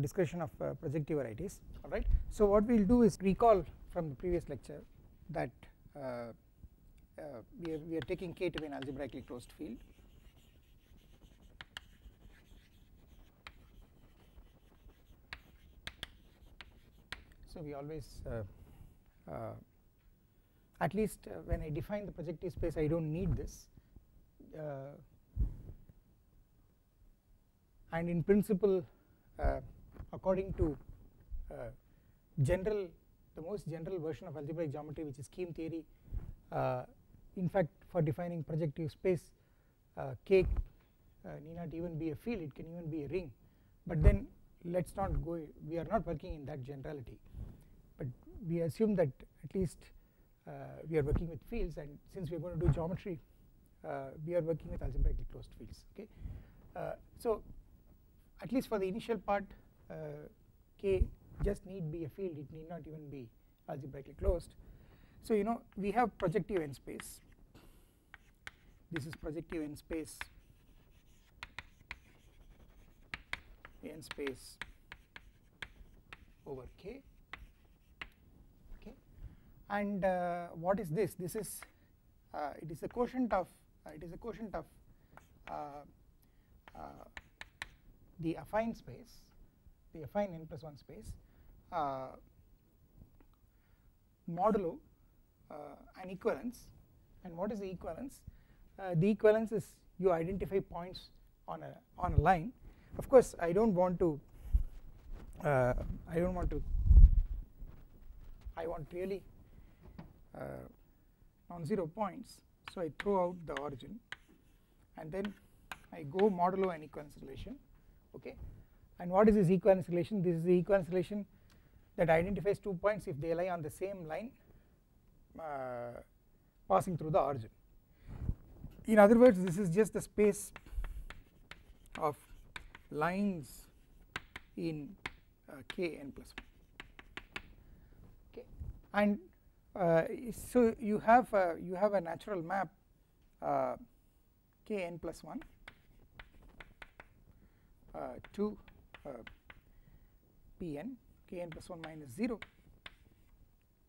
discussion of uh, projective varieties alright. So what we will do is recall from the previous lecture that uh, uh, we, are, we are taking K to be an algebraically closed field so we always uh, uh, at least uh, when I define the projective space I do not need this and in principle according to general the most general version of algebraic geometry which is scheme theory in fact for defining projective space k need not even be a field it can even be a ring but then let us not go we are not working in that generality but we assume that at least uh, we are working with fields and since we are going to do geometry uh, we are working with algebraically closed fields okay. Uh, so at least for the initial part k just need be a field it need not even be algebraically closed. So you know we have projective n space. This is projective n space n space over k. Okay. And uh, what is this? This is uh, it is a quotient of uh, it is a quotient of the affine space the affine n plus 1 space modulo an equivalence. And what is the equivalence? The equivalence is you identify points on a on a line. Of course I do not want to uh, I do not want to I want really uh, non-zero points. So I throw out the origin. And then I go modulo an equivalence relation. Okay and what is this equivalence relation? This is the equivalence relation that identifies two points if they lie on the same line uh, passing through the origin. In other words this is just the space of lines in uh, k n plus 1 okay. And uh, so you have a, you have a natural map uh, k n plus 1 uh, to p n k n plus 1 minus 0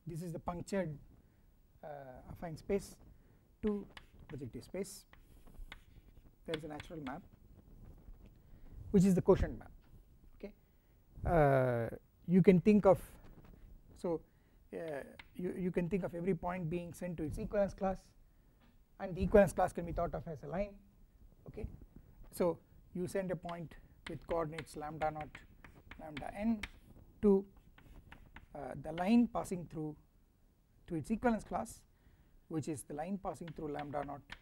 this is the punctured affine space to projective space. There is a natural map which is the quotient map okay? Uh, you can think of so uh, you, you can think of every point being sent to its equivalence class and the equivalence class can be thought of as a line okay. So you send a point with coordinates lambda naught lambda n to uh, the line passing through to its equivalence class which is the line passing through lambda naught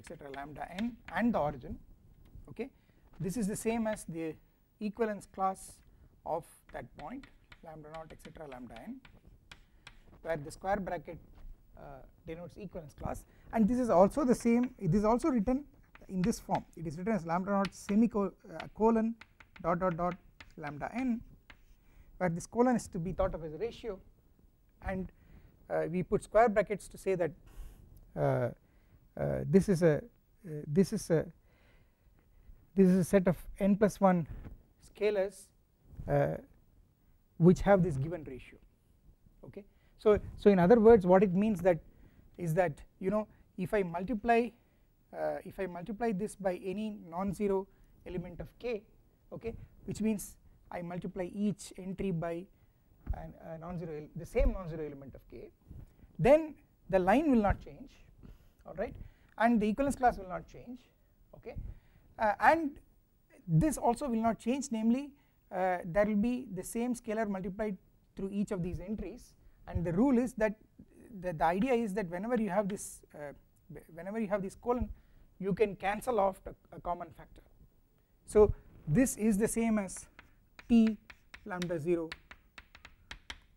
etc lambda n and the origin okay. This is the same as the equivalence class of that point lambda naught etc lambda n where the square bracket uh, denotes equivalence class and this is also the same it is also written in this form. It is written as lambda naught semicolon uh, dot dot dot lambda n where this colon is to be thought of as a ratio. And uh, we put square brackets to say that uh, uh this is a uh, this is a this is a set of n plus 1 scalars which have this given ratio. Okay? So, so in other words what it means that is that you know if I multiply uh, if I multiply this by any non-zero element of k okay which means I multiply each entry by an, a non-zero the same non-zero element of k then the line will not change alright and the equivalence class will not change okay uh, and this also will not change namely uh, there will be the same scalar multiplied through each of these entries and the rule is that the, the idea is that whenever you have this uh, whenever you have this colon you can cancel off a, common factor. So this is the same as t lambda 0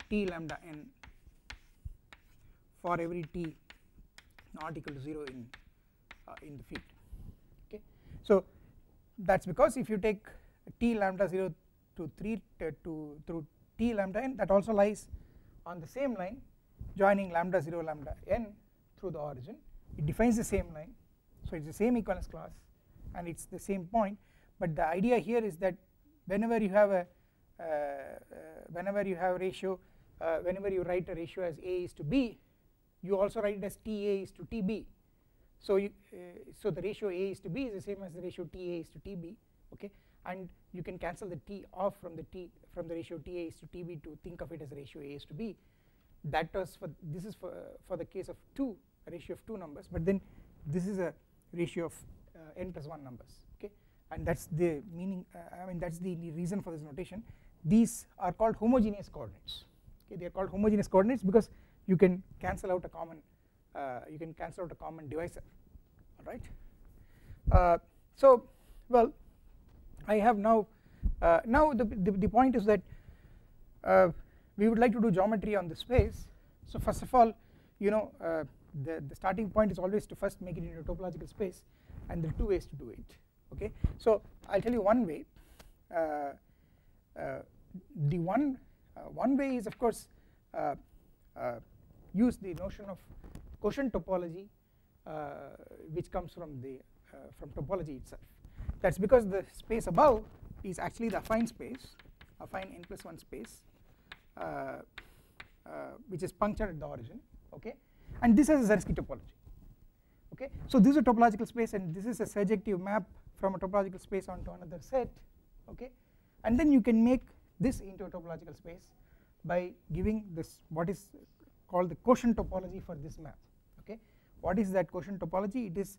t lambda n for every t not equal to 0 in uh, in the field. Okay? So that's because if you take t lambda 0 to 3 uh, to through t lambda n that also lies on the same line joining lambda 0 lambda n through the origin it defines the same line. So it is the same equivalence class and it is the same point but the idea here is that whenever you have a uh, uh, whenever you have ratio uh, whenever you write a ratio as a is to b you also write it as ta is to tb so you so the ratio a is to b is the same as the ratio ta is to tb okay? And you can cancel the t off from the t from the ratio ta is to tb to think of it as ratio a is to b. That was for this is for for the case of 2 a ratio of 2 numbers but then this is a ratio of uh, n plus 1 numbers okay? And that's the meaning uh, I mean that's the reason for this notation. These are called homogeneous coordinates okay? They are called homogeneous coordinates because you can cancel out a common uh, you can cancel out a common divisor alright uh, so well I have now uh, now the, the, the point is that uh, we would like to do geometry on the space. So first of all you know the, the starting point is always to first make it into a topological space and there are two ways to do it okay? So I'll tell you one way. Uh, uh, the one uh, one way is of course use the notion of quotient topology which comes from the from topology itself. That is because the space above is actually the affine space affine n plus 1 space uh, uh, which is punctured at the origin okay and this is a Zariski topology. Okay? So this is a topological space and this is a surjective map from a topological space onto another set. Okay? And then you can make this into a topological space by giving this what is called the quotient topology for this map. Okay? What is that quotient topology? It is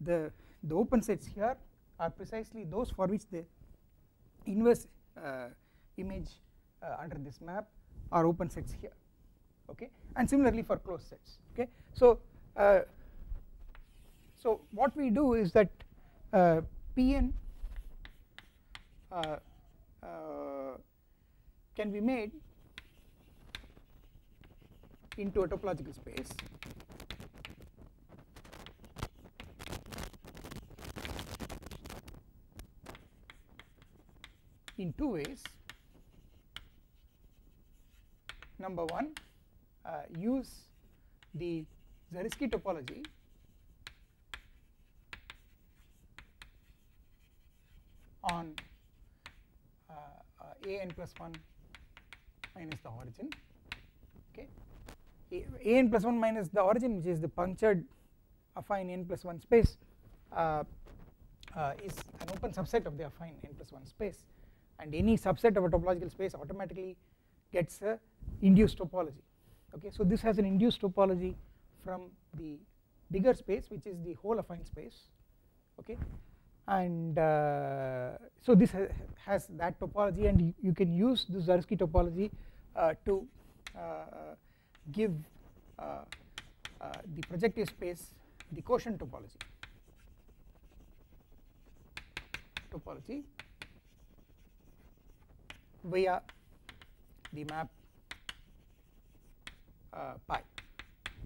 the the open sets here are precisely those for which the inverse uh, image uh, under this map are open sets here okay? And similarly for closed sets okay? So uh, so what we do is that uh, Pn uh, uh, can be made into a topological space. In two ways. Number 1 uh, use the Zariski topology on uh, uh, a n plus 1 minus the origin okay? A n plus 1 minus the origin which is the punctured affine n plus 1 space uh, uh, is an open subset of the affine n plus 1 space. And any subset of a topological space automatically gets a induced topology okay so this has an induced topology from the bigger space which is the whole affine space. Okay and uh, so this ha has that topology and you, can use the Zariski topology uh, to uh, give uh, uh, the projective space the quotient topology. Topology via the map pi.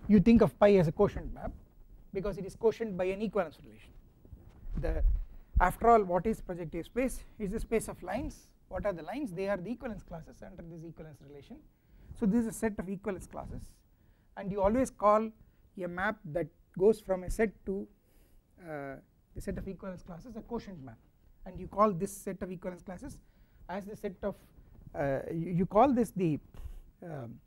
You think of pi as a quotient map because it is quotient by an equivalence relation. The after all what is projective space? Is the space of lines. What are the lines? They are the equivalence classes under this equivalence relation. So this is a set of equivalence classes. And you always call a map that goes from a set to uh, the set of equivalence classes a quotient map. And you call this set of equivalence classes as the set of uh, you, you, call this the um,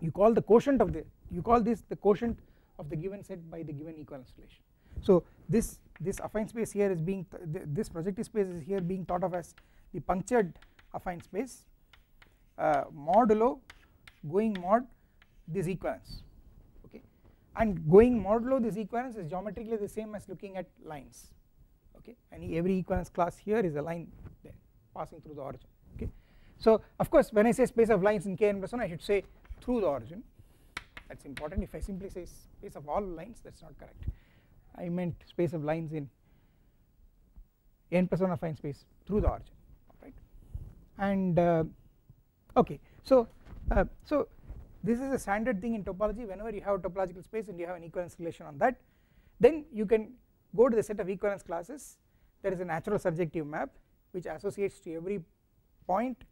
you call the quotient of the you call this the quotient of the given set by the given equivalence relation so this this affine space here is being th this projective space is here being thought of as the punctured affine space uh, modulo going mod this equivalence okay? And going modulo this equivalence is geometrically the same as looking at lines okay? And every equivalence class here is a line there passing through the origin okay? So of course when I say space of lines in Kn plus 1 I should say through the origin. That is important. If I simply say space of all lines that is not correct. I meant space of lines in n plus 1 affine space through the origin right? And uh, okay so uh, so this is a standard thing in topology. Whenever you have a topological space and you have an equivalence relation on that then you can go to the set of equivalence classes. There is a natural surjective map which associates to every point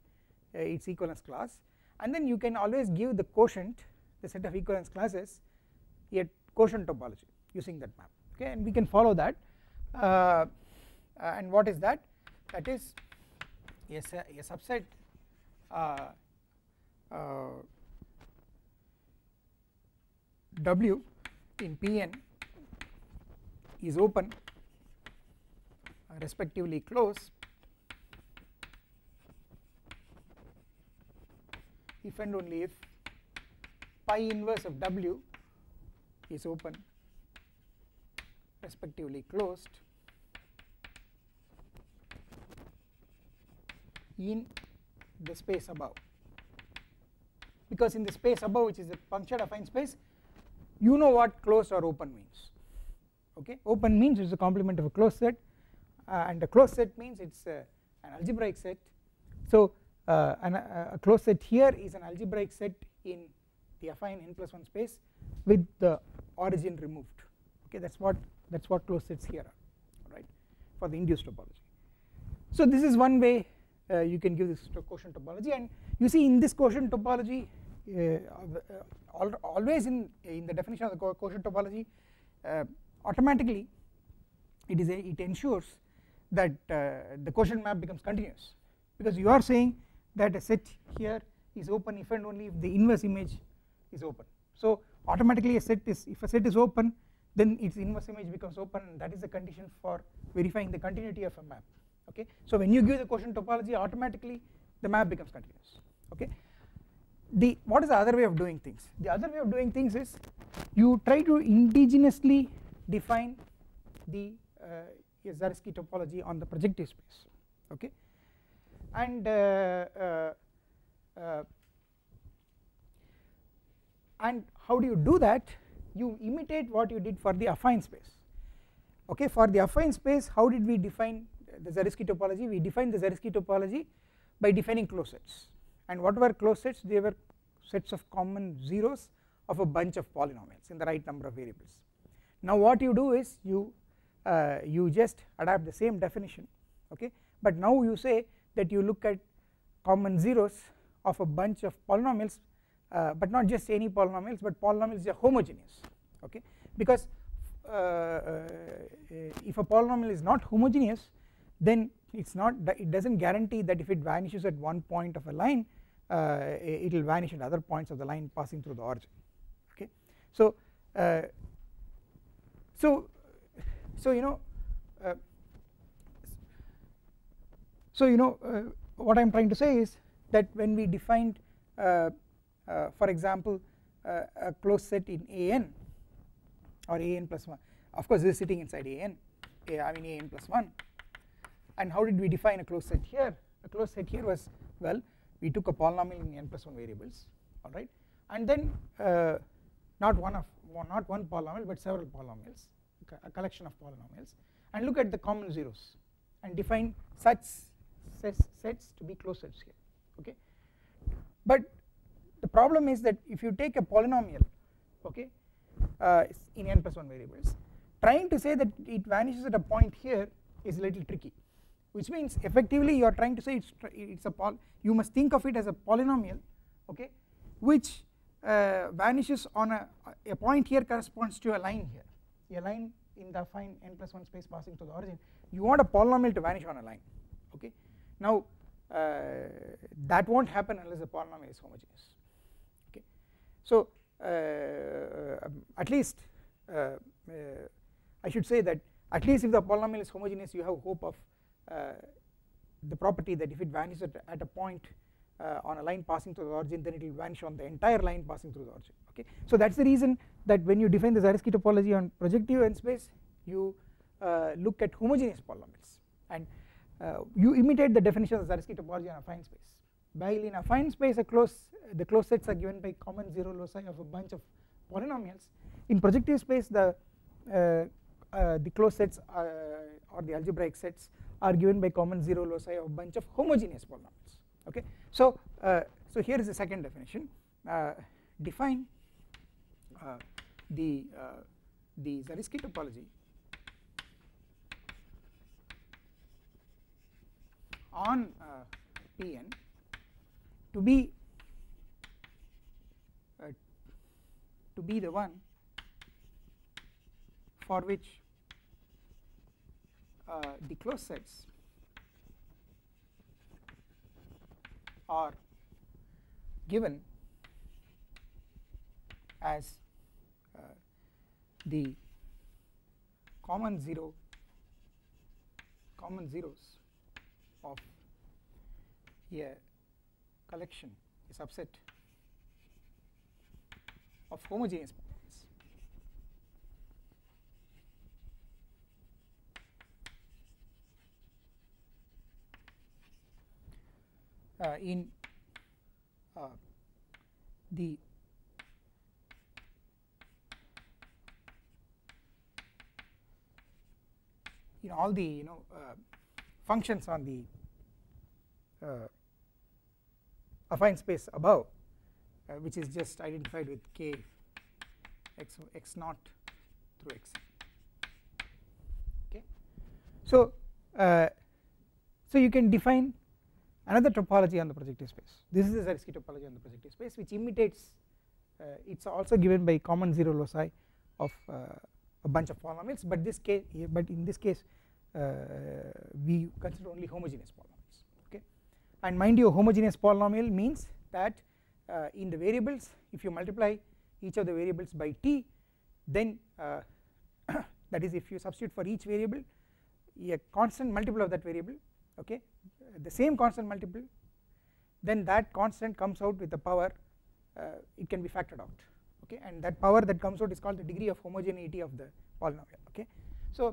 uh, its equivalence class and then you can always give the quotient the set of equivalence classes a quotient topology using that map. Okay and we can follow that. Uh, and what is that? That is a, a subset uh, uh, W in Pn is open uh, respectively close if and only if pi inverse of W is open respectively closed in the space above. Because in the space above which is a punctured affine space you know what closed or open means. Okay? Open means it's a complement of a closed set uh, and a closed set means it's uh, an algebraic set. So uh, uh, a closed set here is an algebraic set in the affine n plus 1 space with the origin removed. Okay that's what that's what closed sets here are right for the induced topology. So this is one way uh, you can give this quotient topology. And you see in this quotient topology uh, uh, always in in the definition of the quotient topology automatically it is a it ensures that the quotient map becomes continuous. Because you are saying that a set here is open if and only if the inverse image is open. So automatically a set is if a set is open then its inverse image becomes open and that is the condition for verifying the continuity of a map okay? So when you give the quotient topology automatically the map becomes continuous okay? The what is the other way of doing things? The other way of doing things is you try to indigenously define the uh, Zariski topology on the projective space okay and uh, uh, uh, and how do you do that? You imitate what you did for the affine space. Okay for the affine space how did we define the Zariski topology? We defined the Zariski topology by defining closed sets and what were closed sets they were sets of common zeros of a bunch of polynomials in the right number of variables. Now what you do is you uh, you just adapt the same definition. Okay but now you say that you look at common zeros of a bunch of polynomials uh, but not just any polynomials but polynomials are homogeneous okay? Because uh, uh, if a polynomial is not homogeneous then it's not it doesn't guarantee that if it vanishes at one point of a line uh, it will vanish at other points of the line passing through the origin okay? So uh, so so you know uh, so you know uh, what I am trying to say is that when we defined uh, uh, for example a closed set in an or an plus 1 of course this is sitting inside an I mean an plus 1 and how did we define a closed set here? A closed set here was well we took a polynomial in n plus 1 variables alright and then uh, not one of not one polynomial but several polynomials a collection of polynomials. And look at the common zeros and define such sets, sets to be closed sets here okay? But the problem is that if you take a polynomial okay uh, in n plus 1 variables trying to say that it vanishes at a point here is a little tricky which means effectively you are trying to say it's it's a pol you must think of it as a polynomial okay which uh, vanishes on a a point here corresponds to a line here a line in the affine n plus 1 space passing through the origin. You want a polynomial to vanish on a line okay now uh, that won't happen unless the polynomial is homogeneous. Okay. So uh, at least uh, uh, I should say that at least if the polynomial is homogeneous you have hope of uh, the property that if it vanishes at, at a point uh, on a line passing through the origin then it will vanish on the entire line passing through the origin. Okay. So that is the reason that when you define the Zariski topology on projective n space you look at homogeneous polynomials. And you imitate the definition of Zariski topology on a affine space. While in a affine space a close the closed sets are given by common zero loci of a bunch of polynomials. In projective space the uh, uh, the closed sets or the algebraic sets are given by common zero loci of a bunch of homogeneous polynomials. Okay? So uh, so here is the second definition. Uh, define uh, the uh, the Zariski topology on uh, Pn to be uh, to be the one for which uh, the closed sets are given as uh, the common 0 common zeros of a collection a subset of homogeneous polynomials. Uh, in uh, the in all the you know uh, functions on the uh, affine space above uh, which is just identified with k x x naught through x. Okay. So uh, so you can define another topology on the projective space. This is the Zariski topology on the projective space which imitates uh, it is also given by common zero loci of uh, a bunch of polynomials but this case but in this case we consider only homogeneous polynomials okay? And mind you homogeneous polynomial means that uh, in the variables if you multiply each of the variables by t then uh, that is if you substitute for each variable a constant multiple of that variable okay the same constant multiple then that constant comes out with the power uh, it can be factored out okay? And that power that comes out is called the degree of homogeneity of the polynomial okay? So uh,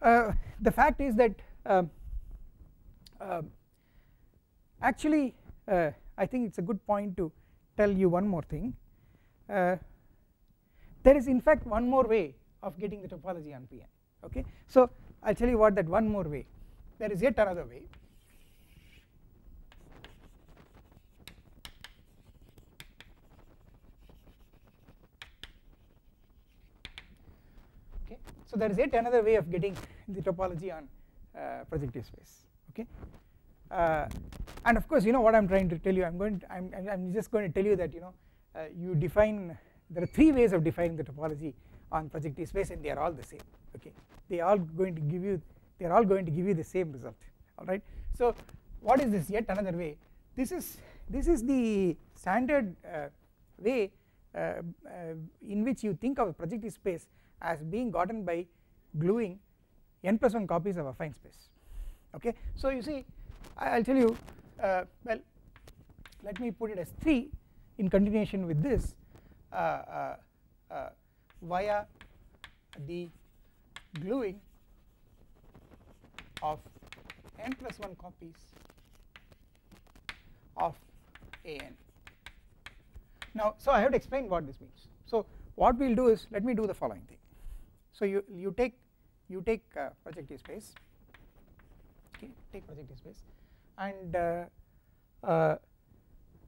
the fact is that uh, uh, actually uh, I think it is a good point to tell you one more thing. Uh, there is in fact one more way of getting the topology on Pn okay? So I will tell you what that one more way. There is yet another way so there is yet another way of getting the topology on uh, projective space okay? Uh, and of course you know what I am trying to tell you I am going to, I am I'm just going to tell you that you know uh, you define there are three ways of defining the topology on projective space and they are all the same okay? They are all going to give you they are all going to give you the same result alright. So what is this yet another way? This is this is the standard uh, way uh, uh, in which you think of projective space as being gotten by gluing n plus 1 copies of affine space. Okay. So you see I will tell you uh, well let me put it as 3 in continuation with this uh, uh, uh via the gluing of n plus 1 copies of an now so I have to explain what this means. So what we will do is let me do the following thing so you you take you take uh, projective space. Okay take projective space. And uh, uh,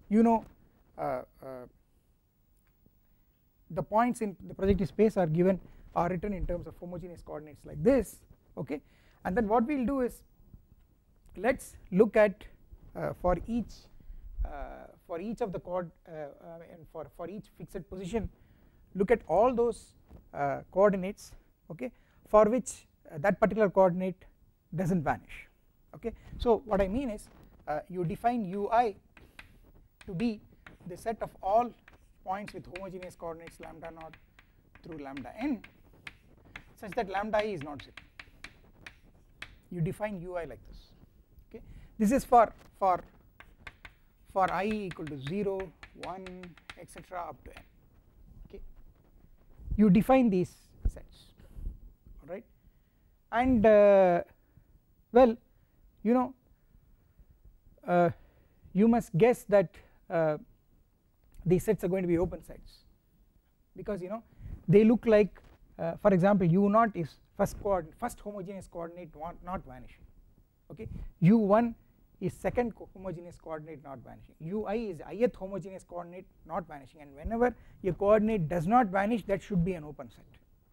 you know uh, the points in the projective space are given are written in terms of homogeneous coordinates like this okay? And then what we will do is let us look at uh, for each uh, for each of the chord uh, and for, for each fixed position look at all those coordinates okay for which that particular coordinate does not vanish okay. So what I mean is uh, you define ui to be the set of all points with homogeneous coordinates lambda naught through lambda n such that lambda i is not 0 you define ui like this okay. This is for for for i equal to 0 1 etc up to n okay. You define these sets alright and uh, well you know uh, you must guess that uh, these sets are going to be open sets because you know they look like uh, for example u naught is first coordinate first homogeneous coordinate not vanishing okay? U1 is second homogeneous coordinate not vanishing. Ui is ith homogeneous coordinate not vanishing. And whenever a coordinate does not vanish that should be an open set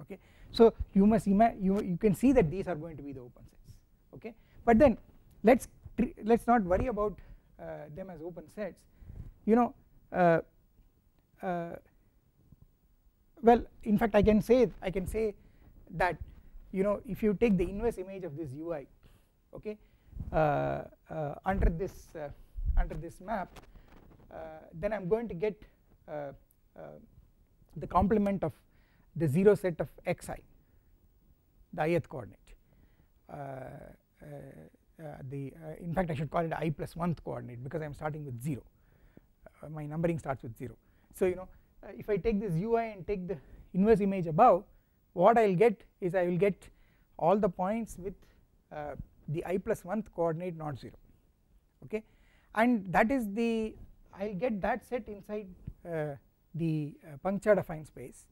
okay? So you must you, you can see that these are going to be the open sets. Okay? But then let us let us not worry about uh, them as open sets. You know uh, uh, well in fact I can say I can say that you know if you take the inverse image of this ui okay uh, uh, under this uh, under this map then I'm going to get the complement of the 0 set of xi the ith coordinate. The in fact I should call it i plus 1th coordinate because I am starting with 0 my numbering starts with 0 so you know if I take this ui and take the inverse image above what I will get is I will get all the points with uh, the i plus 1th coordinate not 0 okay? And that is the I will get that set inside uh, the uh, punctured affine space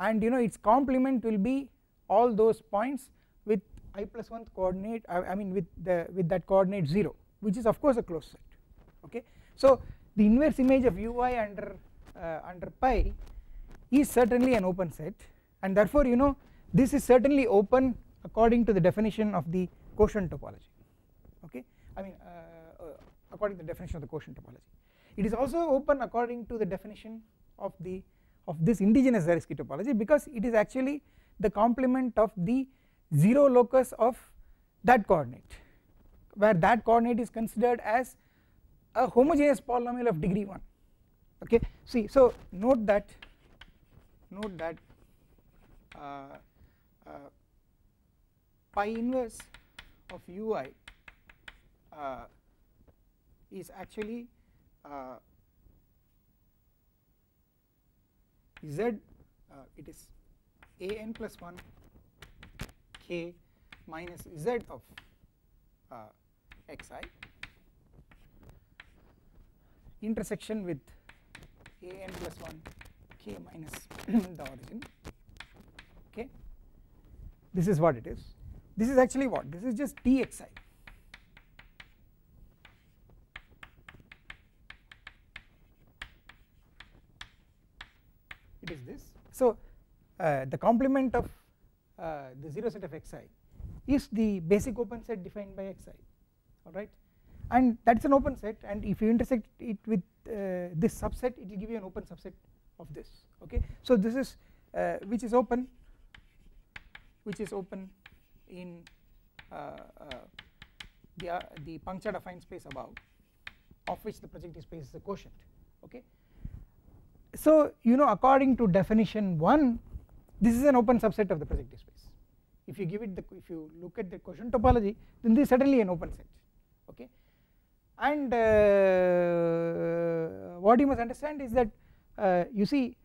and you know its complement will be all those points with i 1 coordinate I, I mean with the with that coordinate 0 which is of course a closed set. Okay. So the inverse image of ui under uh, under pi is certainly an open set. And therefore you know this is certainly open according to the definition of the quotient topology. Okay? I mean uh, uh, according to the definition of the quotient topology. It is also open according to the definition of the of this indigenous Zariski topology because it is actually the complement of the 0 locus of that coordinate where that coordinate is considered as a homogeneous polynomial of degree 1 okay see so note that note that uh, uh, pi inverse of ui uh, is actually uh, z uh, it is a n plus 1 k minus z of uh, xi intersection with a n plus 1 k minus the origin. Okay? This is what it is. This is actually what? This is just t it is this so uh, the complement of uh, the 0 set of xi is the basic open set defined by xi alright and that is an open set and if you intersect it with uh, this subset it will give you an open subset of this okay? So this is which is open which is open in the the punctured affine space above of which the projective space is a quotient okay so you know according to definition 1 this is an open subset of the projective space. If you give it the if you look at the quotient topology then this is certainly an open set okay? And uh, what you must understand is that uh, you see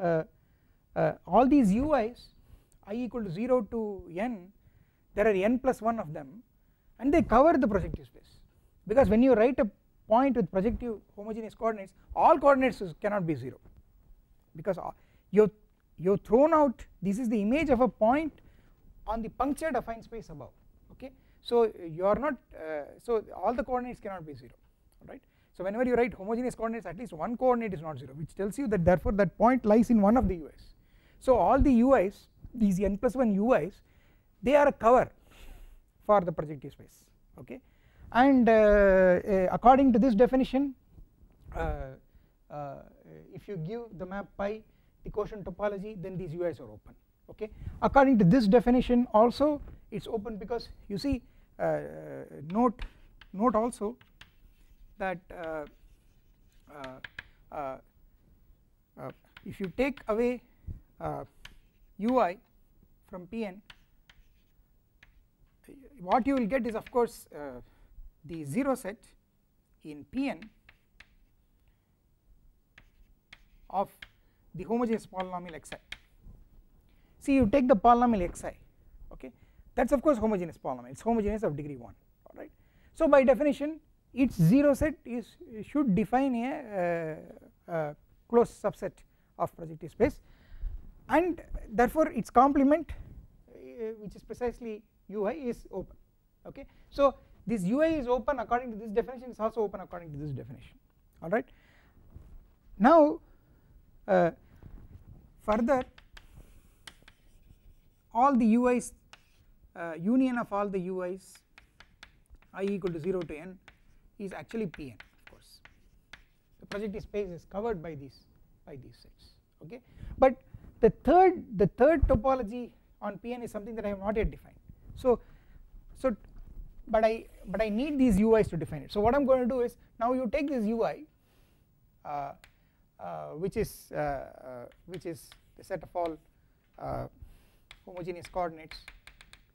uh, uh all these ui's i equal to 0 to n there are n plus 1 of them and they cover the projective space. Because when you write a point with projective homogeneous coordinates all coordinates cannot be 0 because you you thrown out. This is the image of a point on the punctured affine space above okay? So you are not uh, so all the coordinates cannot be 0 right so whenever you write homogeneous coordinates at least one coordinate is not 0 which tells you that therefore that point lies in one of the ui's so all the ui's these n plus 1 ui's they are a cover for the projective space okay? And uh, uh, according to this definition uh, uh, if you give the map pi the quotient topology then these ui's are open okay? According to this definition also it's open because you see uh, note note also that uh, uh, uh, if you take away ui from Pn what you will get is of course the 0 set in Pn of the homogeneous polynomial xi see you take the polynomial xi okay that is of course homogeneous polynomial it is homogeneous of degree 1 alright. So by definition its 0 set is should define a, uh, uh, closed subset of projective space and therefore its complement uh, which is precisely ui is open okay. So this ui is open according to this definition is also open according to this definition alright. Now further all the ui's uh, union of all the ui's i equal to 0 to n is actually Pn of course. The projective space is covered by these by these sets okay? But the third the third topology on Pn is something that I have not yet defined. So so but I but I need these ui's to define it. So what I'm going to do is now you take this ui uh, uh, which is uh, uh which is the set of all uh, homogeneous coordinates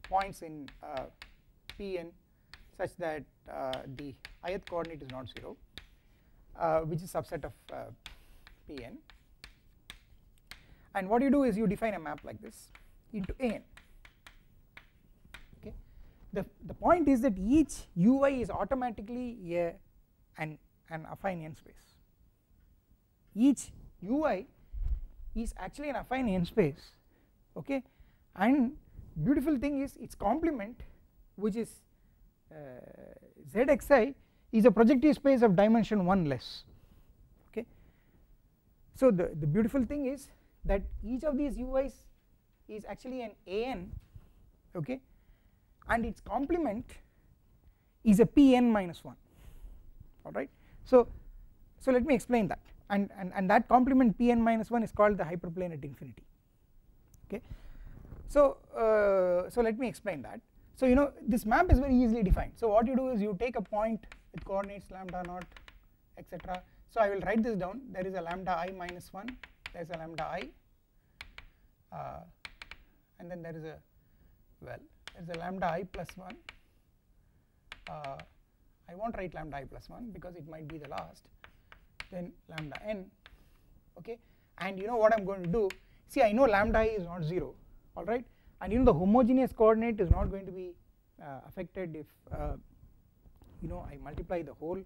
points in uh, Pn such that the ith coordinate is not 0 which is subset of Pn and what you do is you define a map like this into an okay? The the point is that each ui is automatically a an an affine n space each ui is actually an affine n space okay? And beautiful thing is its complement which is uh, zxi is a projective space of dimension 1 less okay? So the the beautiful thing is that each of these ui's is actually an an okay? And its complement is a pn minus 1 alright? So so let me explain that and, and and that complement pn minus 1 is called the hyperplane at infinity. Okay? So uh, so let me explain that. So you know this map is very easily defined. So what you do is you take a point with coordinates lambda naught etc so I will write this down. There is a lambda i minus 1 there is a lambda i uh, and then there is a well there is a lambda i plus 1 uh, I will not write lambda i plus 1 because it might be the last then lambda n okay? And you know what I am going to do? See I know lambda is not 0 alright and you know the homogeneous coordinate is not going to be uh, affected if uh, you know I multiply the whole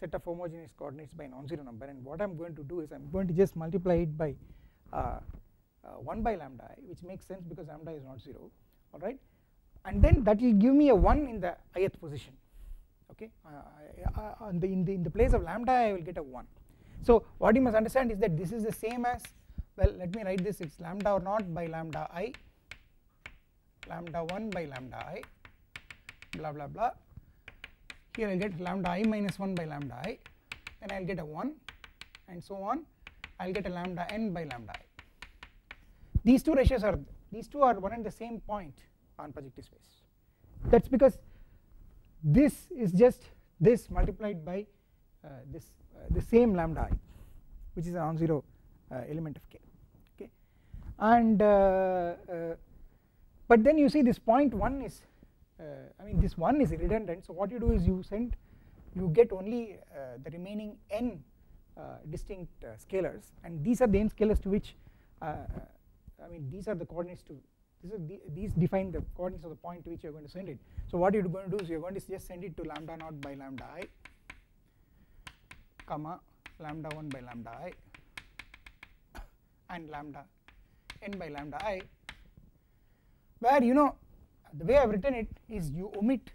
set of homogeneous coordinates by non-zero number. And what I am going to do is I am going to just multiply it by uh, uh, 1 by lambda i which makes sense because lambda is not 0 alright and then that will give me a 1 in the ith position okay? Uh, the, in, the, in the place of lambda I will get a 1 so what you must understand is that this is the same as well let me write this it's lambda or not by lambda i lambda 1 by lambda i blah blah blah. Here I will get lambda i minus 1 by lambda i then I will get a 1 and so on. I will get a lambda n by lambda i. These two ratios are these two are one and the same point on projective space. That is because this is just this multiplied by uh, this the same lambda i which is a non-zero uh, element of k okay? And uh, uh, but then you see this point 1 is uh, I mean this 1 is redundant. So what you do is you send you get only the remaining n distinct scalars. And these are the n scalars to which I mean these are the coordinates to this is the, these define the coordinates of the point to which you are going to send it. So what you are going to do is you are going to just send it to lambda naught by lambda i comma lambda 1 by lambda i and lambda n by lambda i where you know the way I have written it is you omit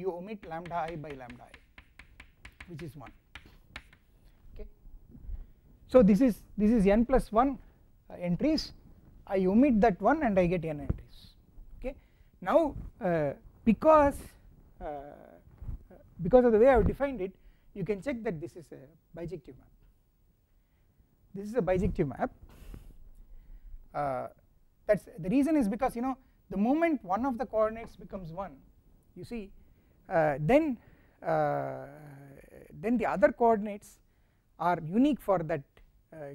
you omit lambda i by lambda i which is 1 okay. So this is this is n plus 1 uh, entries I omit that one and I get n entries okay. Now uh, because uh, because of the way I have defined it you can check that this is a bijective map. This is a bijective map. Uh, that's the reason is because you know the moment one of the coordinates becomes 1 you see uh, then uh, then the other coordinates are unique for that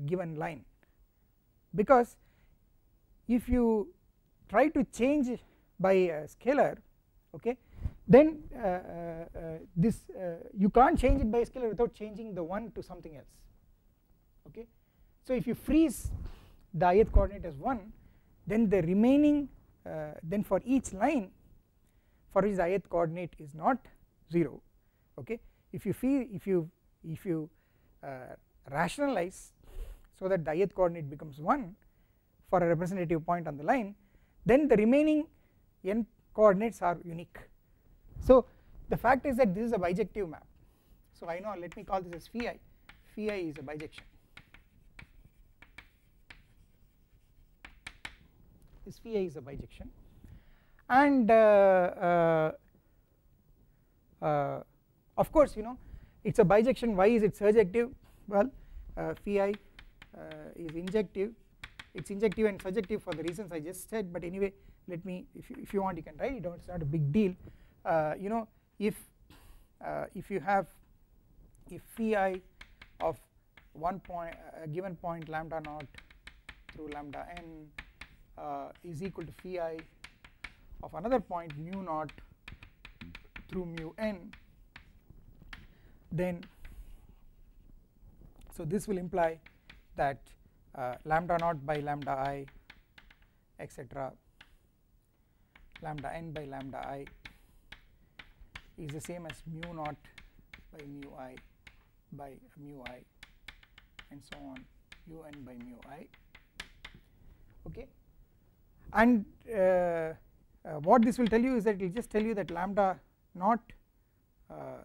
given line. Because if you try to change by a scalar okay then uh, uh, uh, this you can't change it by scalar without changing the 1 to something else. Okay? So if you freeze the ith coordinate as 1 then the remaining then for each line for which the ith coordinate is not 0 okay? If you if you if you uh, rationalize so that the ith coordinate becomes 1 for a representative point on the line then the remaining n coordinates are unique. So the fact is that this is a bijective map. So I know let me call this as phi. I phi i is a bijection. This phi i is a bijection. And uh, uh, uh, of course you know it is a bijection. Why is it surjective? Well uh, phi i uh, is injective. It is injective and surjective for the reasons I just said. But anyway let me if you, if you want you can write it down. It is not a big deal you know if uh, if you have if phi of one point a given point lambda naught through lambda n uh, is equal to phi of another point mu naught through mu n then so this will imply that uh, lambda naught by lambda i etc lambda n by lambda i is the same as mu naught by mu i by mu i and so on u n by mu i. Okay? And uh, uh, what this will tell you is that it will just tell you that lambda naught uh,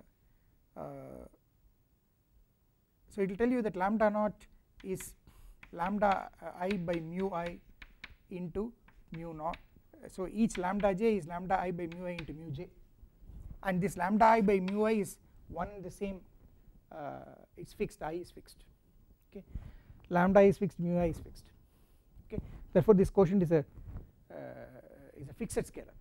uh so it will tell you that lambda naught is lambda i by mu i into mu naught. So each lambda j is lambda i by mu i into mu j and this lambda i by mu i is one the same uh, it's fixed i is fixed okay. Lambda is fixed mu i is fixed okay. Therefore this quotient is a uh, is a fixed scalar.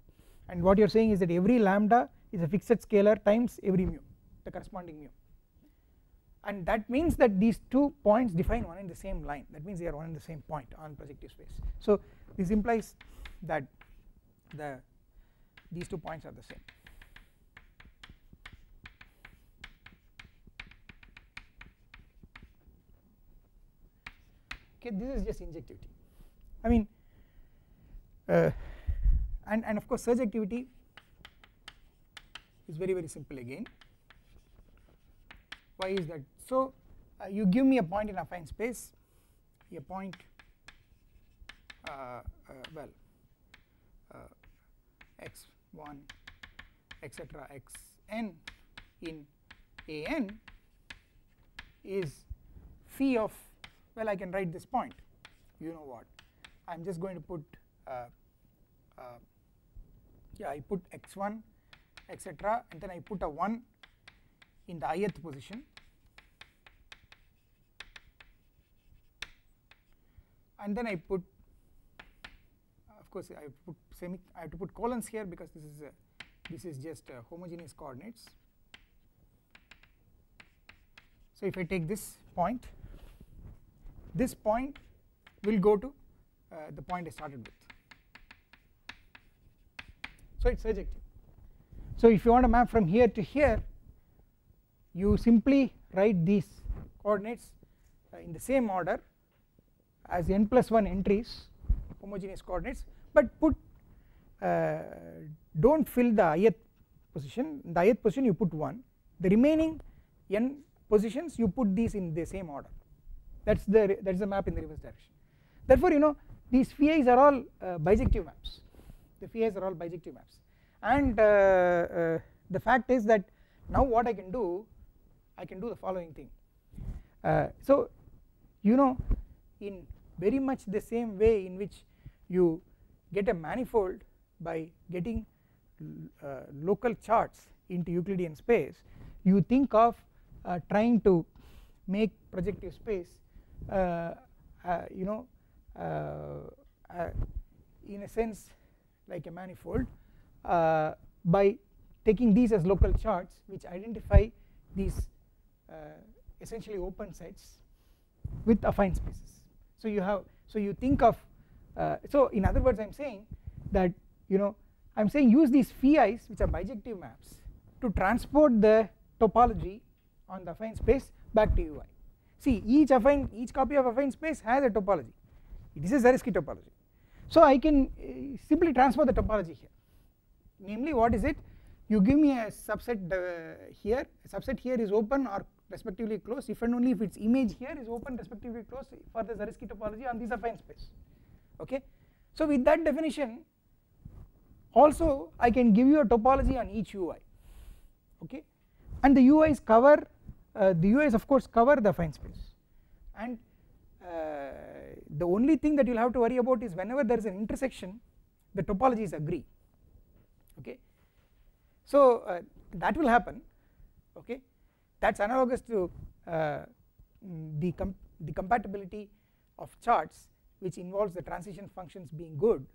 And what you are saying is that every lambda is a fixed scalar times every mu the corresponding mu. And that means that these two points define one in the same line. That means they are one in the same point on projective space. So this implies that the these two points are the same okay this is just injectivity. I mean uh, and and of course surjectivity is very very simple again. Why is that? So uh, you give me a point in affine space a point uh, uh well uh, x1 etc xn in an is phi of well I can write this point. You know what? I am just going to put uh, uh, yeah I put x1 etc and then I put a 1 in the ith position. And then I put of course I put semi I have to put colons here because this is a, this is just homogeneous coordinates. So if I take this point this point will go to uh, the point I started with. So it is surjective so if you want to map from here to here you simply write these coordinates uh, in the same order as n plus 1 entries homogeneous coordinates but put uh, do not fill the ith position. In the ith position you put 1 the remaining n positions you put these in the same order that is the that is the map in the reverse direction. Therefore you know these phi's are all uh, bijective maps. The phi's are all bijective maps. And uh, uh, the fact is that now what I can do I can do the following thing. Uh, so you know in very much the same way in which you get a manifold by getting uh, local charts into Euclidean space you think of uh, trying to make projective space Uh, uh, you know uh, uh, in a sense like a manifold by taking these as local charts which identify these essentially open sets with affine spaces. So you have so you think of uh, so in other words I am saying that you know I am saying use these phi's which are bijective maps to transport the topology on the affine space back to UI see each affine each copy of affine space has a topology. It is a Zariski topology. So I can uh, simply transfer the topology here. Namely what is it? You give me a subset uh, here. A subset here is open or respectively closed. If and only if its image here is open respectively closed for the Zariski topology on this affine space. Okay? So with that definition also I can give you a topology on each UI okay? And the UIs cover the UIs of course cover the fine space. And uh, the only thing that you will have to worry about is whenever there is an intersection the topologies agree. Okay? So uh, that will happen. Okay? That is analogous to uh, the, com the compatibility of charts which involves the transition functions being good.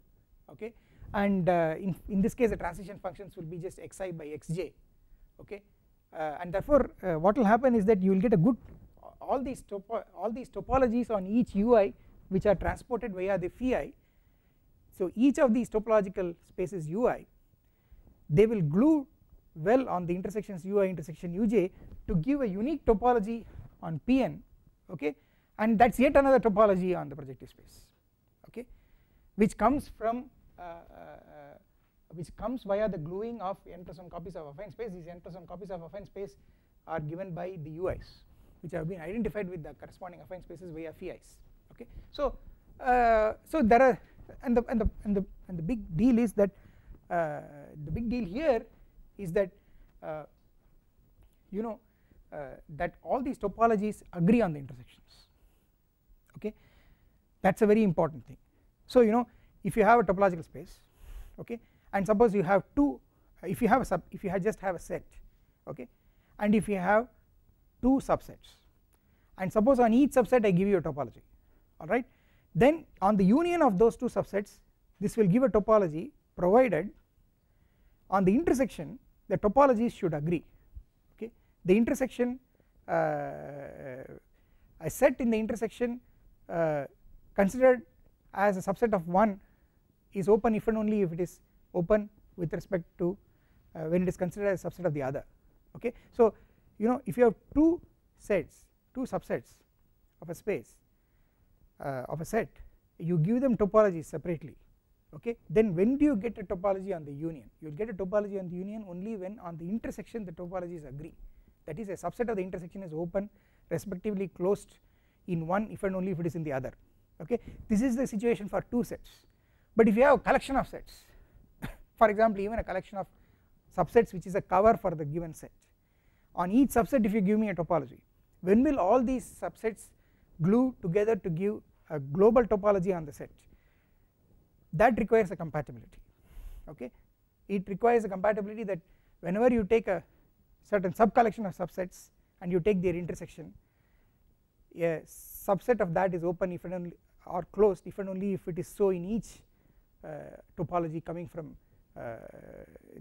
Okay? And uh, in, in this case the transition functions will be just xi by xj. Okay? uh, and therefore uh, what will happen is that you will get a good all these all these topologies on each ui which are transported via the phi so each of these topological spaces ui they will glue well on the intersections ui intersection uj to give a unique topology on pn okay? And that is yet another topology on the projective space okay? Which comes from uh, uh, which comes via the gluing of n plus 1 copies of affine space. These n plus 1 copies of affine space are given by the ui's which have been identified with the corresponding affine spaces via phi's okay? So uh, so there are and the and the and the and the big deal is that uh, the big deal here is that uh, you know uh, that all these topologies agree on the intersections okay? That is a very important thing. So you know if you have a topological space okay and suppose you have two if you have a sub if you have just have a set okay and if you have two subsets and suppose on each subset I give you a topology alright then on the union of those two subsets this will give a topology provided on the intersection the topologies should agree okay. The intersection uh, a set in the intersection uh, considered as a subset of 1 is open if and only if it is open with respect to uh, when it is considered as a subset of the other okay? So you know if you have two sets two subsets of a space uh, of a set you give them topologies separately okay? Then when do you get a topology on the union? You will get a topology on the union only when on the intersection the topologies agree. That is a subset of the intersection is open respectively closed in one if and only if it is in the other okay? This is the situation for two sets. But if you have a collection of sets for example even a collection of subsets which is a cover for the given set. On each subset if you give me a topology when will all these subsets glue together to give a global topology on the set? That requires a compatibility okay? It requires a compatibility that whenever you take a certain sub collection of subsets and you take their intersection a subset of that is open if and only or closed if and only if it is so in each uh, topology coming from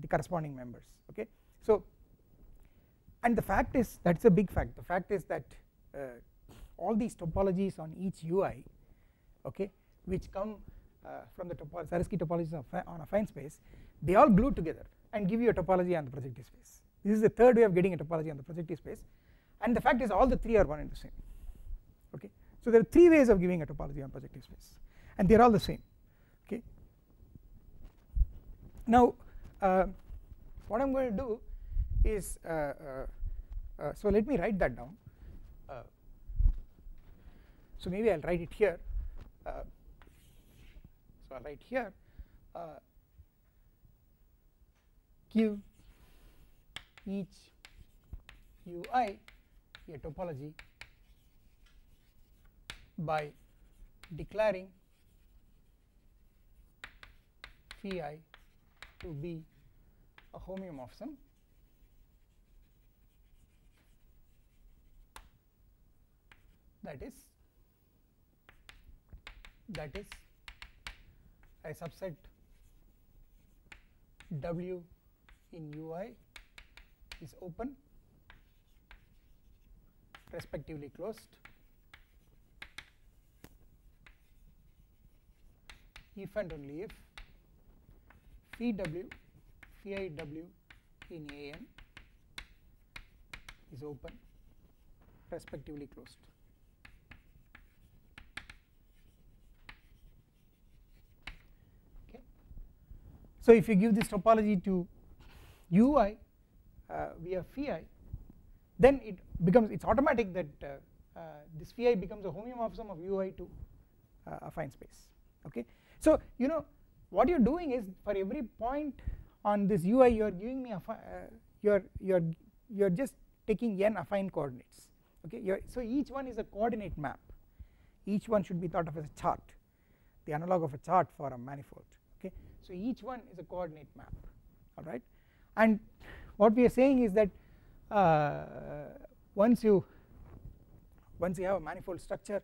the corresponding members okay? So and the fact is that is a big fact. The fact is that uh, all these topologies on each ui okay which come uh, from the topology topologies on affine space they all glue together and give you a topology on the projective space. This is the third way of getting a topology on the projective space. And the fact is all the three are one and the same okay? So there are three ways of giving a topology on projective space. And they are all the same now uh, what I am going to do is uh, uh, so let me write that down. So maybe I will write it here. So I will write here give each ui a topology by declaring phi to be a homeomorphism. That is that is a subset W in UI is open respectively closed. If and only if phi w phi w in an is open respectively closed. Okay. So if you give this topology to ui uh, via phi then it becomes it's automatic that uh, uh, this phi becomes a homeomorphism of ui to uh, affine space. Okay. So you know what you are doing is for every point on this ui you are giving me a uh, you are you are you are just taking n affine coordinates okay? So each one is a coordinate map. Each one should be thought of as a chart the analog of a chart for a manifold okay? So each one is a coordinate map alright and what we are saying is that uh, once you once you have a manifold structure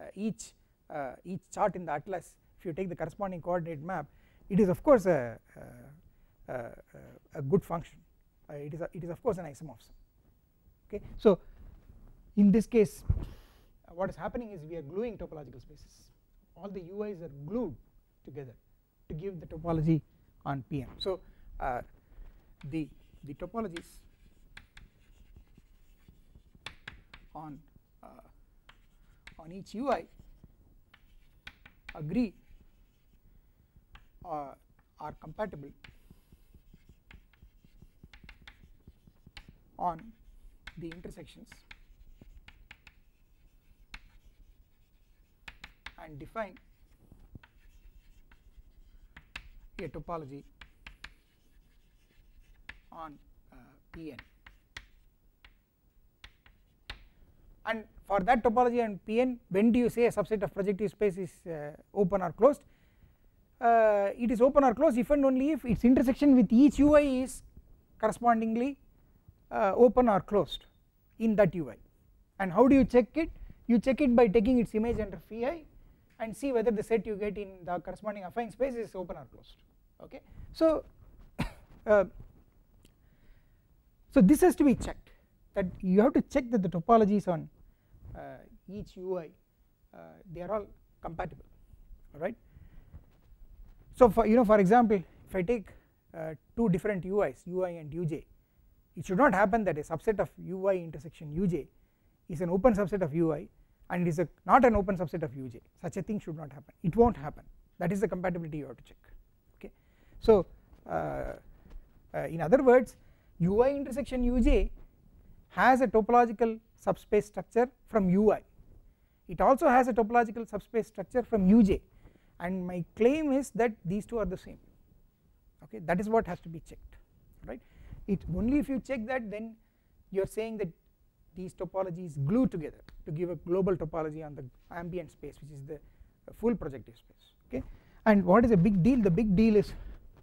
uh, each uh, each chart in the atlas if you take the corresponding coordinate map it is of course a, a, a good function. Uh, it is a, it is of course an isomorphism. Okay? So in this case what is happening is we are gluing topological spaces. All the UIs are glued together to give the topology on Pn so uh, the the topologies on uh, on each UI agree uh, are compatible on the intersections and define a topology on uh, Pn and for that topology on Pn when do you say a subset of projective space is uh, open or closed uh, it is open or closed if and only if its intersection with each UI is correspondingly uh, open or closed in that UI and how do you check it? You check it by taking its image under phi and see whether the set you get in the corresponding affine space is open or closed. Okay? So uh, so this has to be checked that you have to check that the topologies on uh, each UI uh, they are all compatible. Alright so for you know for example if I take uh, two different UIs UI and UJ it should not happen that a subset of UI intersection UJ is an open subset of UI and is a not an open subset of uj such a thing should not happen. It not happen. That is the compatibility you have to check. Okay? So uh, uh, in other words ui intersection uj has a topological subspace structure from ui it also has a topological subspace structure from uj and my claim is that these two are the same. Okay? That is what has to be checked. Right? It only if you check that then you are saying that these topologies glue together to give a global topology on the ambient space which is the full projective space. Okay? And what is a big deal? The big deal is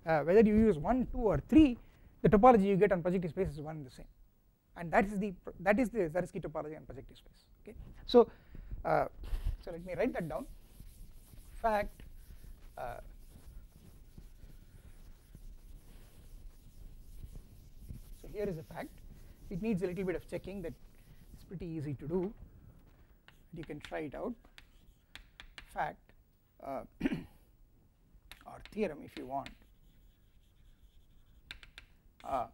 uh, whether you use 1 2 or 3 the topology you get on projective space is one and the same. And that is the that is the Zariski topology on projective space. Okay? So uh, so let me write that down fact uh, so here is a fact. It needs a little bit of checking that it's pretty easy to do. You can try it out. Fact uh, or theorem if you want. Uh,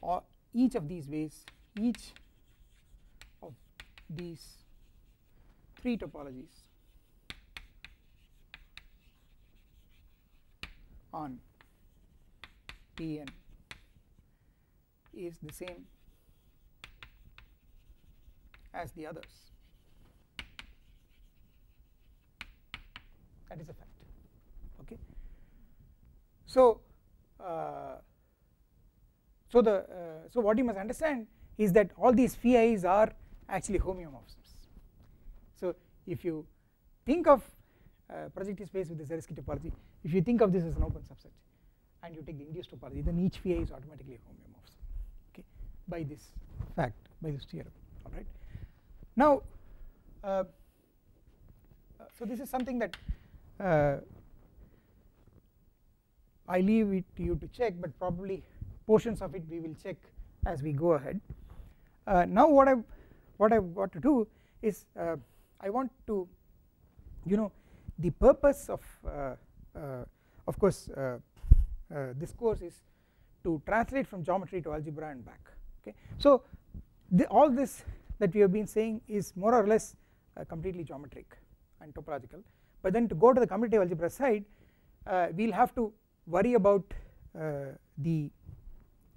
or each of these ways each of these three topologies on. Pn is the same as the others. That is a fact. Okay? So uh, so the uh, so what you must understand is that all these phi's are actually homeomorphisms. So if you think of uh, projective space with the Zariski topology if you think of this as an open subset and you take the induced topology then each phi is automatically a homeomorphism okay by this fact by this theorem alright now uh, so this is something that uh, I leave it to you to check but probably portions of it we will check as we go ahead. Uh, now what I what I've got to do is uh, I want to you know the purpose of uh, uh, of course uh, this course is to translate from geometry to algebra and back okay? So the, all this that we have been saying is more or less completely geometric and topological. But then to go to the commutative algebra side uh, we will have to worry about uh, the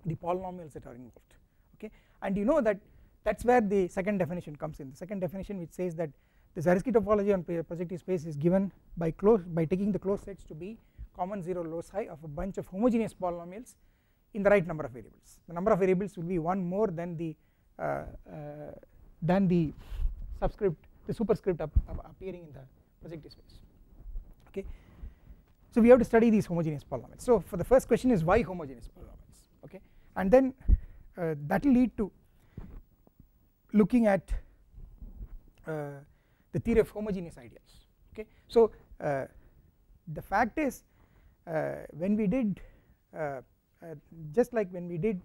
the polynomials that are involved okay? And you know that that is where the second definition comes in. The second definition which says that the Zariski topology on projective space is given by close by taking the closed sets to be common zero loci of a bunch of homogeneous polynomials in the right number of variables. The number of variables will be one more than the uh, uh, than the subscript the superscript appearing in the projective space. Okay. So we have to study these homogeneous polynomials. So for the first question is why homogeneous polynomials? Okay. And then uh, that will lead to looking at uh, the theory of homogeneous ideals okay. So uh, the fact is uh, when we did uh, just like when we did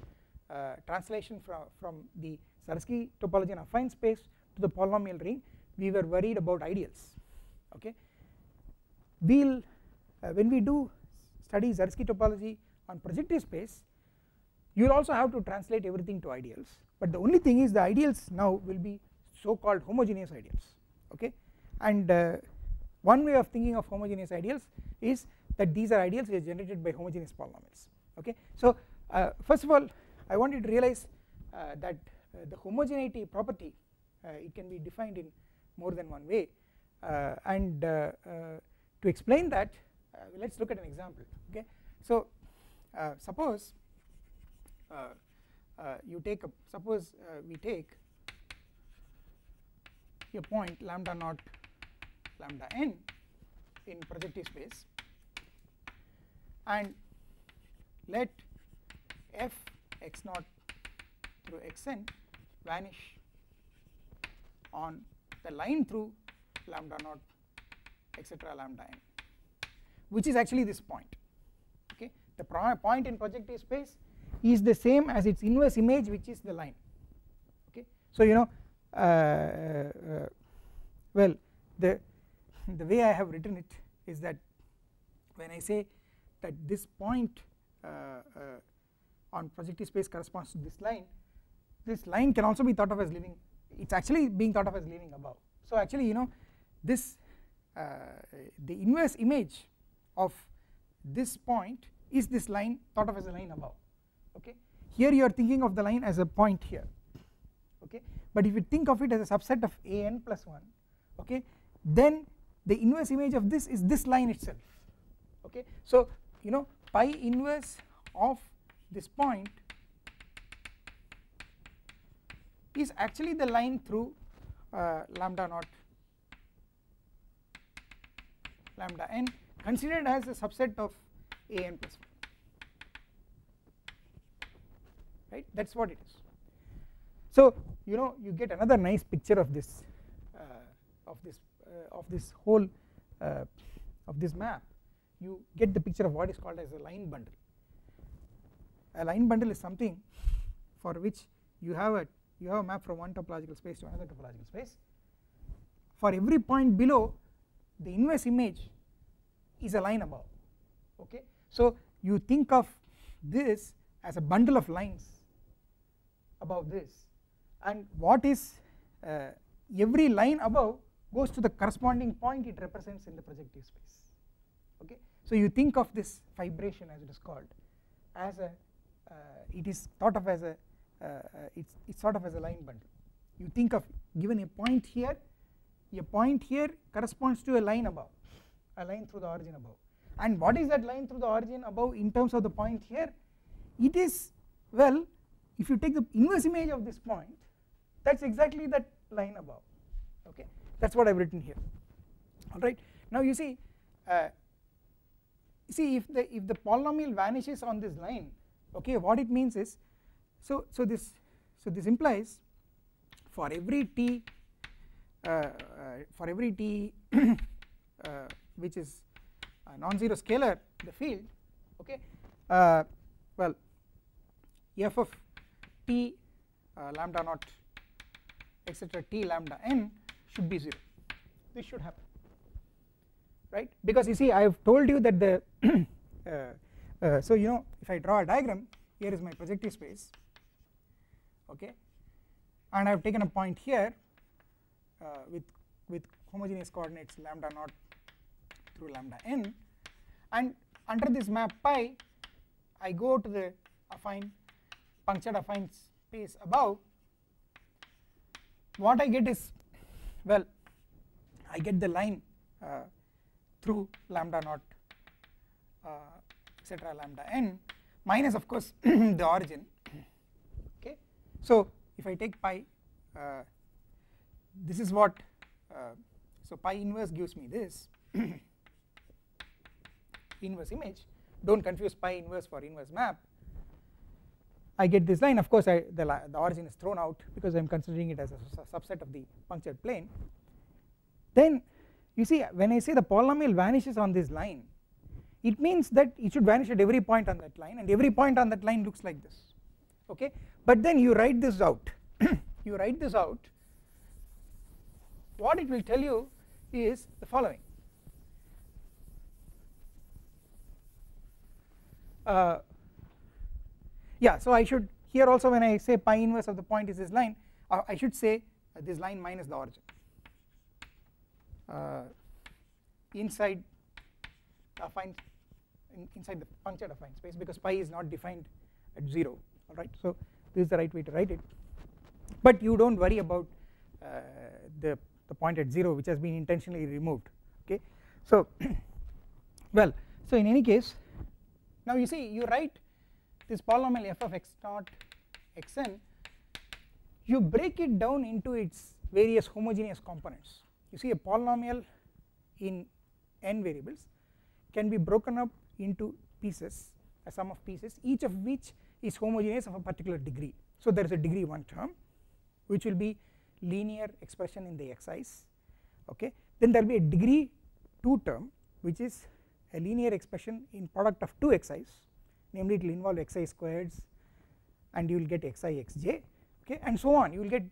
translation from, from the Zariski topology in affine space to the polynomial ring we were worried about ideals okay. We will when we do study Zariski topology on projective space you will also have to translate everything to ideals but the only thing is the ideals now will be so called homogeneous ideals okay? And uh, one way of thinking of homogeneous ideals is that these are ideals which are generated by homogeneous polynomials okay? So uh, first of all I want you to realize uh, that uh, the homogeneity property uh, it can be defined in more than one way. Uh, and to explain that let us look at an example okay? So suppose you take a suppose we take a point lambda naught lambda n in projective space. And let f x naught through xn vanish on the line through lambda naught etc lambda n which is actually this point. Okay? The point in projective space is the same as its inverse image which is the line. Okay? So you know well the the way I have written it is that when I say that this point uh, uh, on projective space corresponds to this line this line can also be thought of as living it is actually being thought of as living above. So actually you know this uh, the inverse image of this point is this line thought of as a line above okay? Here you are thinking of the line as a point here okay? But if you think of it as a subset of a n plus 1 okay then the inverse image of this is this line itself okay? So you know pi inverse of this point is actually the line through uh, lambda naught lambda n considered as a subset of a n plus 1 right? That is what it is. So you know you get another nice picture of this uh, of this uh, of this whole uh, of this map. You get the picture of what is called as a line bundle. A line bundle is something for which you have a you have a map from one topological space to another topological space. For every point below the inverse image is a line above okay? So you think of this as a bundle of lines above this and what is uh, every line above goes to the corresponding point it represents in the projective space. Okay? So you think of this fibration as it is called as a uh, it is thought of as a uh, it's it's sort of as a line bundle. You think of given a point here a point here corresponds to a line above a line through the origin above. And what is that line through the origin above in terms of the point here? It is well if you take the inverse image of this point that's exactly that line above. Okay? That is what I have written here. Alright. Now you see uh, see if the if the polynomial vanishes on this line okay what it means is so so this so this implies for every t uh, uh, for every t uh, which is a non-zero scalar the field okay uh, well f of t uh, lambda naught etc t lambda n should be 0 this should happen right? Because you see I have told you that the uh, uh, so you know if I draw a diagram here is my projective space okay? And I have taken a point here uh, with with homogeneous coordinates lambda naught through lambda n. And under this map pi I go to the affine punctured affine space above what I get is well I get the line uh, through lambda naught uh, etc lambda n minus of course the origin. Okay. So if I take pi uh, this is what uh, so pi inverse gives me this. Inverse image. Do not confuse pi inverse for inverse map I get this line. Of course I, the, the origin is thrown out because I am considering it as a subset of the punctured plane. Then you see when I say the polynomial vanishes on this line it means that it should vanish at every point on that line and every point on that line looks like this. Okay? But then you write this out. You write this out. What it will tell you is the following. Uh, yeah so I should here also when I say pi inverse of the point is this line uh, I should say uh, this line minus the origin. Uh, inside affine in, inside the punctured affine space because pi is not defined at 0 alright so this is the right way to write it. But you do not worry about uh, the, the point at 0 which has been intentionally removed okay? So well so in any case now you see you write this polynomial f of x naught xn you break it down into its various homogeneous components. You see a polynomial in n variables can be broken up into pieces a sum of pieces each of which is homogeneous of a particular degree. So there is a degree 1 term which will be linear expression in the xi's okay. Then there will be a degree 2 term which is a linear expression in product of two xi's namely it will involve xi squareds and you will get xi xj okay and so on. You will get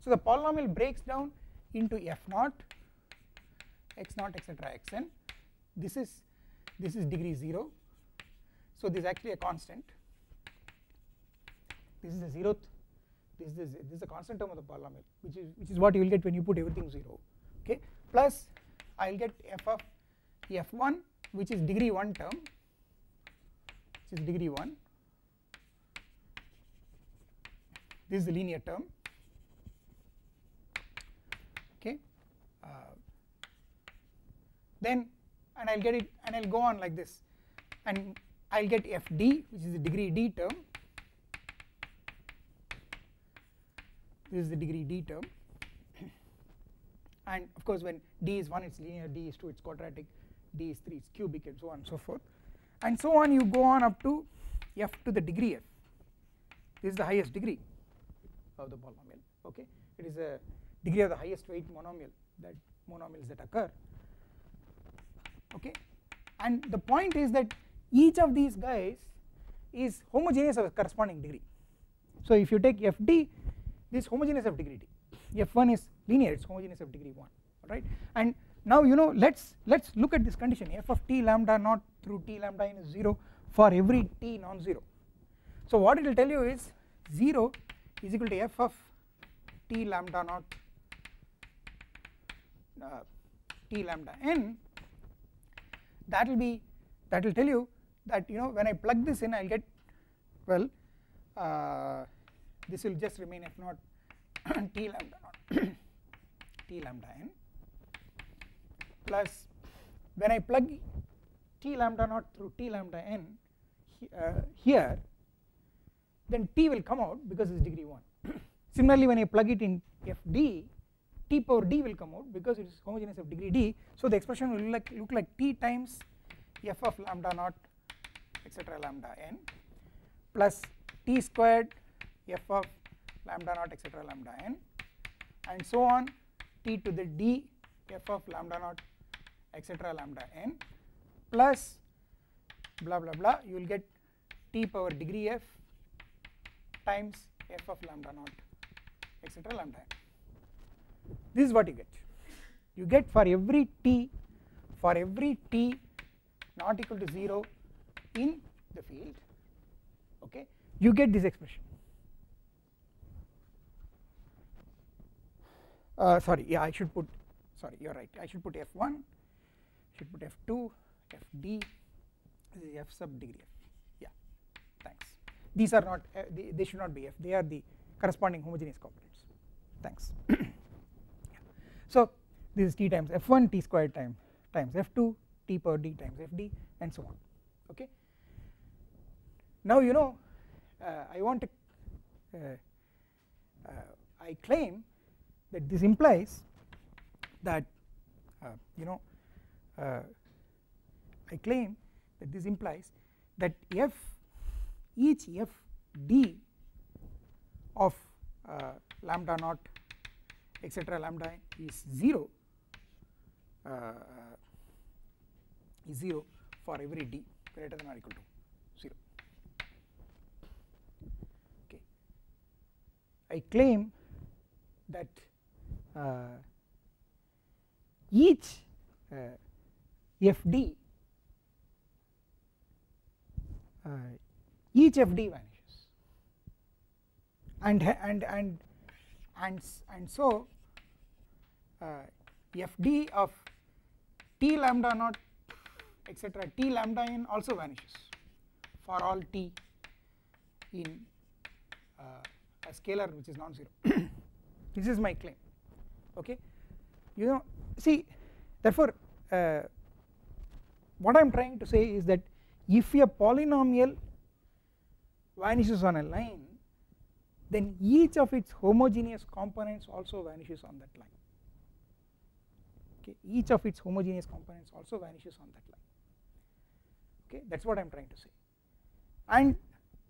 so the polynomial breaks down into f naught x naught etc xn this is this is degree 0 so this is actually a constant. This is the zeroth. This is this is the constant term of the polynomial which is which is what you will get when you put everything 0 okay. Plus I will get f of f1 which is degree 1 term is degree 1 this is the linear term. Okay. Uh, then and I will get it and I will go on like this. And I will get fd which is the degree d term. This is the degree d term. And of course when d is 1 it is linear. D is 2 it is quadratic. D is 3 it is cubic and so on and so forth and so on you go on up to f to the degree f. This is the highest degree of the polynomial okay? It is a degree of the highest weight monomial that monomials that occur okay? And the point is that each of these guys is homogeneous of a corresponding degree. So if you take fd this homogeneous of degree d. F1 is linear it is homogeneous of degree 1 alright? And now you know let's let's look at this condition f of t lambda naught through t lambda n is 0 for every t non-zero. So what it will tell you is 0 is equal to f of t lambda naught uh, t lambda n. That will be that will tell you that you know when I plug this in I will get well uh, this will just remain f naught t lambda naught t lambda n. Plus when I plug t lambda naught through t lambda n uh, here then t will come out because it is degree 1 similarly when I plug it in fd t power d will come out because it is homogeneous of degree d. So the expression will look like, look like t times f of lambda naught etc lambda n plus t squared f of lambda naught etc lambda n and so on t to the d f of lambda naught etc lambda n plus blah blah blah you will get t power degree f times f of lambda naught etc lambda this is what you get. You get for every t for every t not equal to 0 in the field okay you get this expression. Uh, sorry yeah I should put sorry you are right I should put f1 should put f2 fd this is f sub degree f. Yeah thanks. These are not uh, they, they, should not be f. They are the corresponding homogeneous components thanks. So this is t times f1 t squared time times f2 t power d times fd and so on. Okay? Now you know uh, I want to uh, uh, I claim that this implies that uh, you know uh, I claim that this implies that f each f d of uh, lambda naught etc lambda is 0 uh, is 0 for every d greater than or equal to 0 okay. I claim that uh, each uh, fd uh, each fd vanishes. And and and and and so uh, fd of t lambda naught etc t lambda n also vanishes for all t in uh, a scalar which is non-zero. This is my claim. Okay? You know see therefore uh, what I am trying to say is that if a polynomial vanishes on a line then each of its homogeneous components also vanishes on that line. Okay each of its homogeneous components also vanishes on that line. Okay that is what I am trying to say. And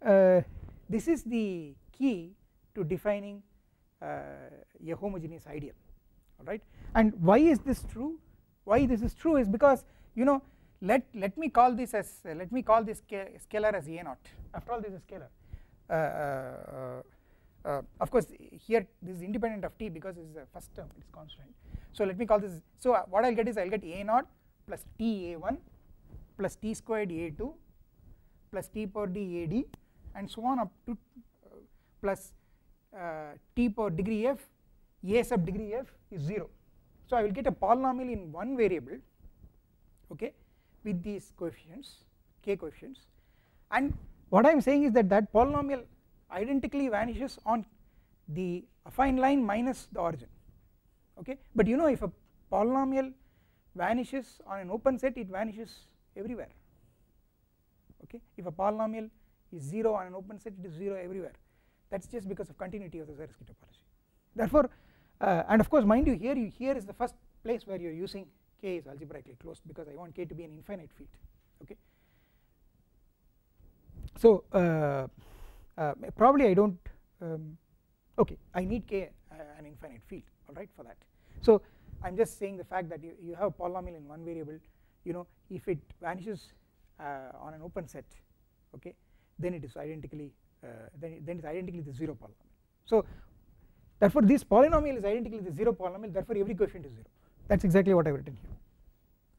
uh, this is the key to defining uh, a homogeneous ideal. Alright and why is this true? Why this is true is because you know let let me call this as uh, let me call this scalar as a naught. After all this is scalar. Uh, uh, uh, of course here this is independent of t because this is the first term it is constant. So let me call this so uh, what I will get is I will get a naught plus t a1 plus t squared a2 plus t power d ad and so on up to uh, plus t power degree f a sub degree f is 0 so I will get a polynomial in one variable okay with these coefficients k coefficients. And what I am saying is that that polynomial identically vanishes on the affine line minus the origin okay? But you know if a polynomial vanishes on an open set it vanishes everywhere okay? If a polynomial is 0 on an open set it is 0 everywhere. That is just because of continuity of the Zariski topology. Therefore uh, and of course mind you here you here is the first place where you are using k is algebraically closed because I want k to be an infinite field okay? So uh, uh, probably I do not um, okay I need k uh, an infinite field alright for that. So I am just saying the fact that you, you have a polynomial in one variable you know if it vanishes uh, on an open set okay then it is identically uh, then, then it is identically the 0 polynomial. So therefore this polynomial is identically the 0 polynomial therefore every coefficient is 0 that is exactly what I have written here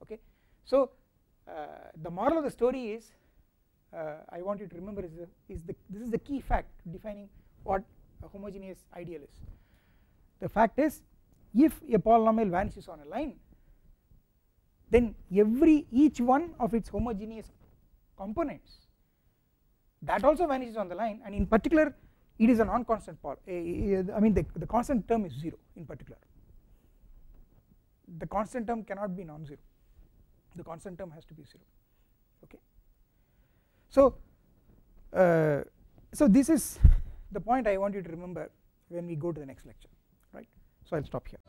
okay? So uh, the moral of the story is uh, I want you to remember is, the, is the this is the key fact defining what a homogeneous ideal is. The fact is if a polynomial vanishes on a line then every each one of its homogeneous components that also vanishes on the line and in particular it is a non-constant I mean the, the constant term is 0 in particular the constant term cannot be non-zero the constant term has to be 0 okay. So, uh, so this is the point I want you to remember when we go to the next lecture right so I will stop here.